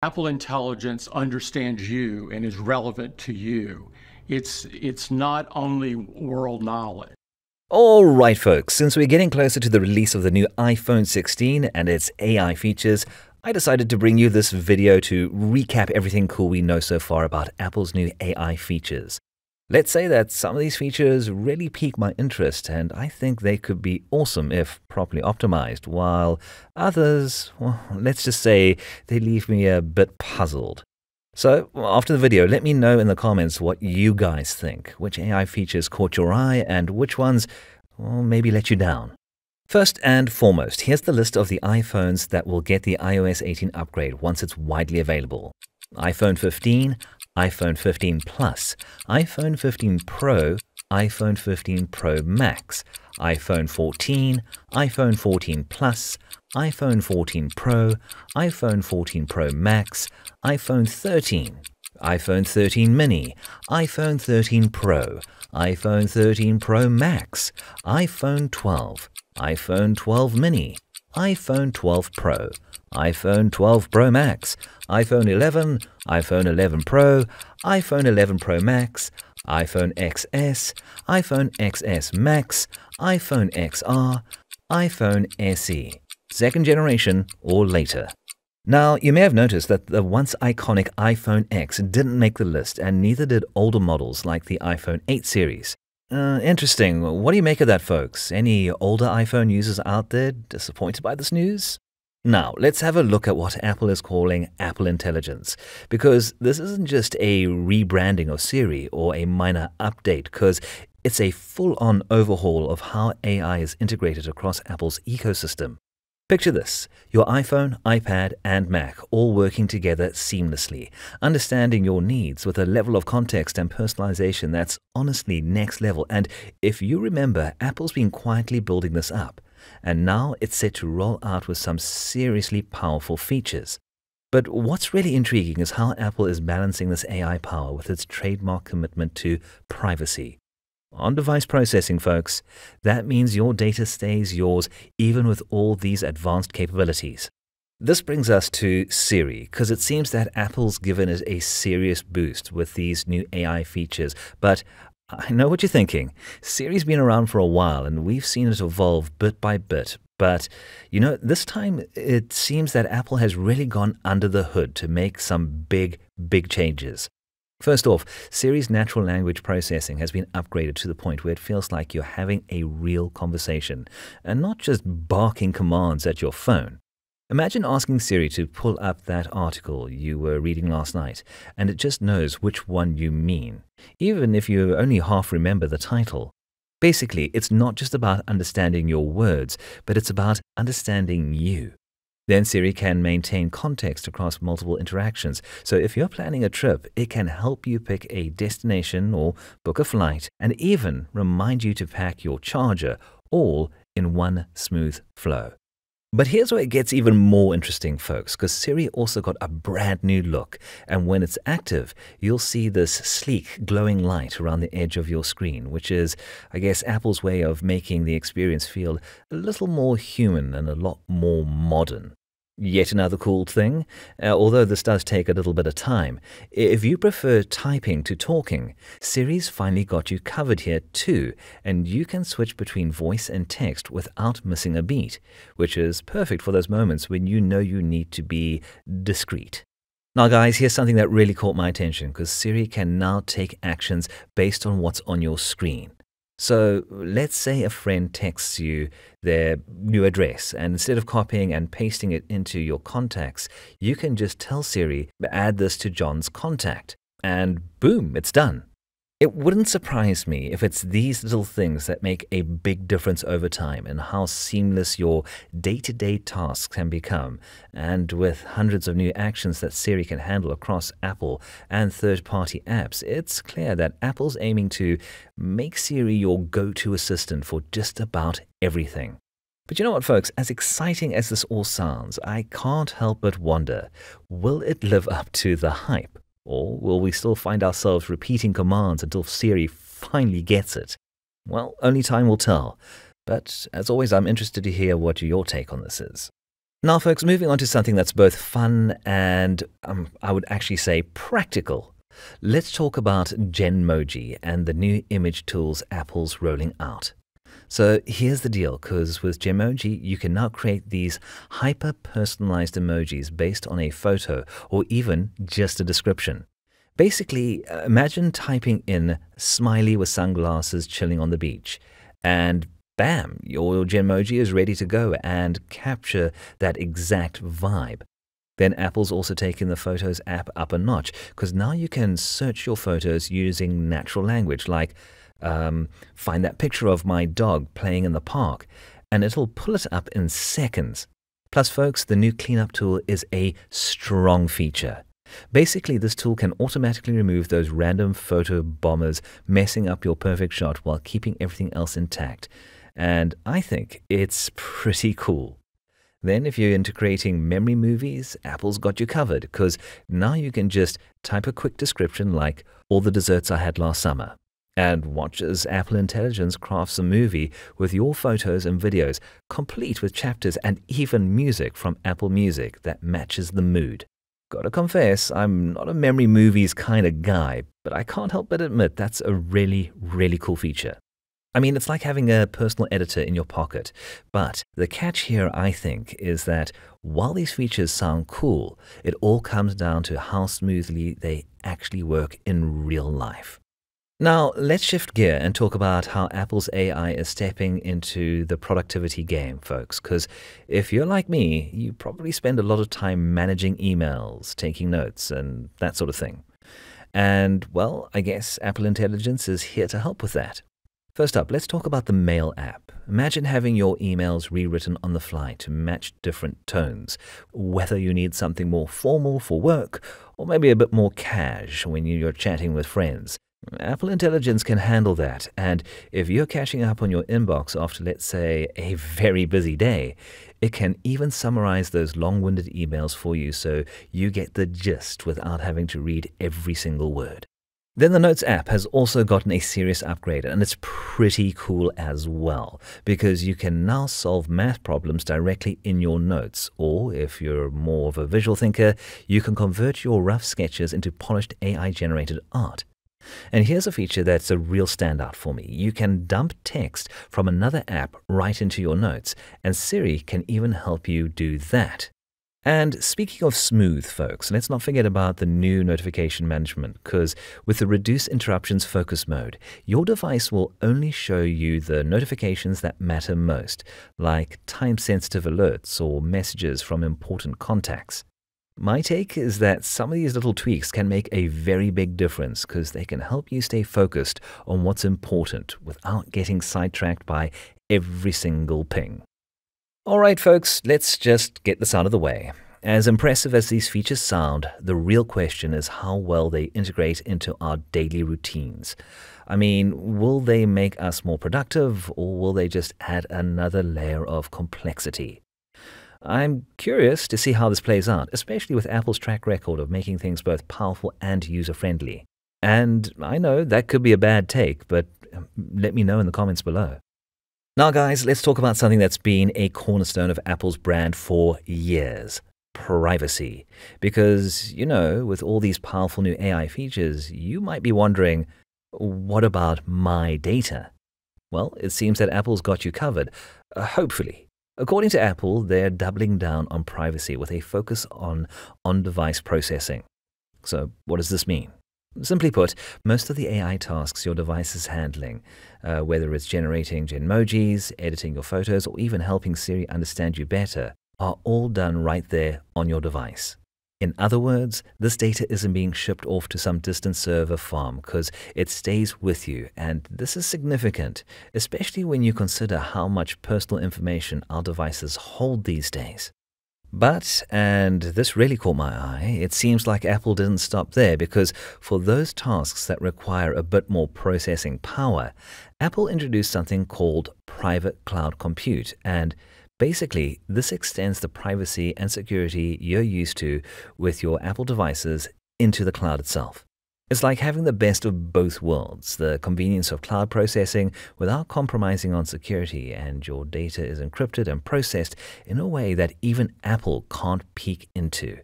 Apple Intelligence understands you and is relevant to you. It's, it's not only world knowledge. All right, folks, since we're getting closer to the release of the new iPhone 16 and its AI features, I decided to bring you this video to recap everything cool we know so far about Apple's new AI features. Let's say that some of these features really pique my interest, and I think they could be awesome if properly optimized, while others, well, let's just say they leave me a bit puzzled. So, after the video, let me know in the comments what you guys think. Which AI features caught your eye, and which ones, well, maybe let you down. First and foremost, here's the list of the iPhones that will get the iOS 18 upgrade once it's widely available iPhone 15, iPhone 15 Plus, iPhone 15 Pro, iPhone 15 Pro Max, iPhone 14, iPhone 14 Plus, iPhone 14 Pro, iPhone 14 Pro Max, iPhone 13, iPhone 13 Mini, iPhone 13 Pro, iPhone 13 Pro Max, iPhone 12, iPhone 12 Mini, iPhone 12 Pro, iPhone 12 Pro Max, iPhone 11, iPhone 11 Pro, iPhone 11 Pro Max, iPhone XS, iPhone XS Max, iPhone XR, iPhone SE, second generation or later. Now, you may have noticed that the once iconic iPhone X didn't make the list, and neither did older models like the iPhone 8 series. Uh, interesting. What do you make of that, folks? Any older iPhone users out there disappointed by this news? Now, let's have a look at what Apple is calling Apple Intelligence, because this isn't just a rebranding of Siri or a minor update, because it's a full on overhaul of how AI is integrated across Apple's ecosystem. Picture this your iPhone, iPad, and Mac all working together seamlessly, understanding your needs with a level of context and personalization that's honestly next level. And if you remember, Apple's been quietly building this up and now it's set to roll out with some seriously powerful features. But what's really intriguing is how Apple is balancing this AI power with its trademark commitment to privacy. On device processing, folks, that means your data stays yours even with all these advanced capabilities. This brings us to Siri, because it seems that Apple's given it a serious boost with these new AI features, but I know what you're thinking. Siri's been around for a while and we've seen it evolve bit by bit. But, you know, this time it seems that Apple has really gone under the hood to make some big, big changes. First off, Siri's natural language processing has been upgraded to the point where it feels like you're having a real conversation and not just barking commands at your phone. Imagine asking Siri to pull up that article you were reading last night, and it just knows which one you mean, even if you only half remember the title. Basically, it's not just about understanding your words, but it's about understanding you. Then Siri can maintain context across multiple interactions. So if you're planning a trip, it can help you pick a destination or book a flight, and even remind you to pack your charger, all in one smooth flow. But here's where it gets even more interesting, folks, because Siri also got a brand new look. And when it's active, you'll see this sleek, glowing light around the edge of your screen, which is, I guess, Apple's way of making the experience feel a little more human and a lot more modern. Yet another cool thing, uh, although this does take a little bit of time, if you prefer typing to talking, Siri's finally got you covered here too, and you can switch between voice and text without missing a beat, which is perfect for those moments when you know you need to be discreet. Now, guys, here's something that really caught my attention because Siri can now take actions based on what's on your screen. So let's say a friend texts you their new address, and instead of copying and pasting it into your contacts, you can just tell Siri, add this to John's contact, and boom, it's done. It wouldn't surprise me if it's these little things that make a big difference over time in how seamless your day to day tasks can become. And with hundreds of new actions that Siri can handle across Apple and third party apps, it's clear that Apple's aiming to make Siri your go to assistant for just about everything. But you know what, folks? As exciting as this all sounds, I can't help but wonder will it live up to the hype? Or will we still find ourselves repeating commands until Siri finally gets it? Well, only time will tell. But as always, I'm interested to hear what your take on this is. Now, folks, moving on to something that's both fun and um, I would actually say practical. Let's talk about Genmoji and the new image tools Apple's rolling out. So here's the deal because with Genmoji, you can now create these hyper personalized emojis based on a photo or even just a description. Basically, imagine typing in smiley with sunglasses chilling on the beach, and bam, your Genmoji is ready to go and capture that exact vibe. Then Apple's also taken the Photos app up a notch because now you can search your photos using natural language like um, find that picture of my dog playing in the park, and it'll pull it up in seconds. Plus, folks, the new cleanup tool is a strong feature. Basically, this tool can automatically remove those random photo bombers messing up your perfect shot while keeping everything else intact. And I think it's pretty cool. Then, if you're into creating memory movies, Apple's got you covered because now you can just type a quick description like, All the desserts I had last summer. And watches Apple Intelligence crafts a movie with your photos and videos, complete with chapters and even music from Apple Music that matches the mood. Gotta confess, I'm not a memory movies kind of guy, but I can't help but admit that's a really, really cool feature. I mean, it's like having a personal editor in your pocket. But the catch here, I think, is that while these features sound cool, it all comes down to how smoothly they actually work in real life. Now, let's shift gear and talk about how Apple's AI is stepping into the productivity game, folks. Because if you're like me, you probably spend a lot of time managing emails, taking notes, and that sort of thing. And, well, I guess Apple Intelligence is here to help with that. First up, let's talk about the Mail app. Imagine having your emails rewritten on the fly to match different tones, whether you need something more formal for work or maybe a bit more cash when you're chatting with friends. Apple Intelligence can handle that, and if you're catching up on your inbox after, let's say, a very busy day, it can even summarize those long winded emails for you so you get the gist without having to read every single word. Then the Notes app has also gotten a serious upgrade, and it's pretty cool as well, because you can now solve math problems directly in your notes, or if you're more of a visual thinker, you can convert your rough sketches into polished AI generated art. And here's a feature that's a real standout for me. You can dump text from another app right into your notes, and Siri can even help you do that. And speaking of smooth, folks, let's not forget about the new notification management, because with the Reduce Interruptions Focus mode, your device will only show you the notifications that matter most, like time sensitive alerts or messages from important contacts. My take is that some of these little tweaks can make a very big difference because they can help you stay focused on what's important without getting sidetracked by every single ping. All right, folks, let's just get this out of the way. As impressive as these features sound, the real question is how well they integrate into our daily routines. I mean, will they make us more productive or will they just add another layer of complexity? I'm curious to see how this plays out, especially with Apple's track record of making things both powerful and user friendly. And I know that could be a bad take, but um, let me know in the comments below. Now, guys, let's talk about something that's been a cornerstone of Apple's brand for years privacy. Because, you know, with all these powerful new AI features, you might be wondering, what about my data? Well, it seems that Apple's got you covered, uh, hopefully. According to Apple, they're doubling down on privacy with a focus on on device processing. So, what does this mean? Simply put, most of the AI tasks your device is handling, uh, whether it's generating Genmojis, editing your photos, or even helping Siri understand you better, are all done right there on your device. In other words, this data isn't being shipped off to some distant server farm because it stays with you, and this is significant, especially when you consider how much personal information our devices hold these days. But, and this really caught my eye, it seems like Apple didn't stop there because for those tasks that require a bit more processing power, Apple introduced something called private cloud compute, and Basically, this extends the privacy and security you're used to with your Apple devices into the cloud itself. It's like having the best of both worlds the convenience of cloud processing without compromising on security, and your data is encrypted and processed in a way that even Apple can't peek into,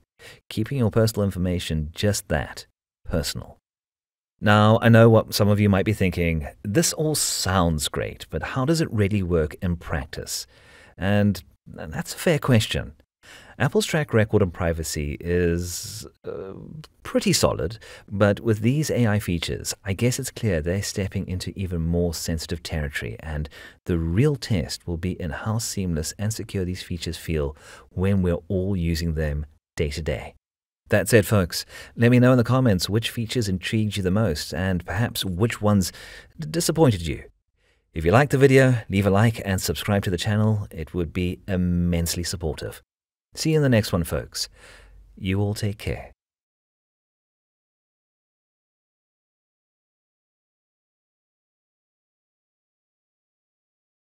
keeping your personal information just that personal. Now, I know what some of you might be thinking this all sounds great, but how does it really work in practice? And that's a fair question. Apple's track record on privacy is uh, pretty solid, but with these AI features, I guess it's clear they're stepping into even more sensitive territory, and the real test will be in how seamless and secure these features feel when we're all using them day to day. That's it, folks. Let me know in the comments which features intrigued you the most, and perhaps which ones disappointed you. If you liked the video, leave a like and subscribe to the channel. It would be immensely supportive. See you in the next one, folks. You all take care.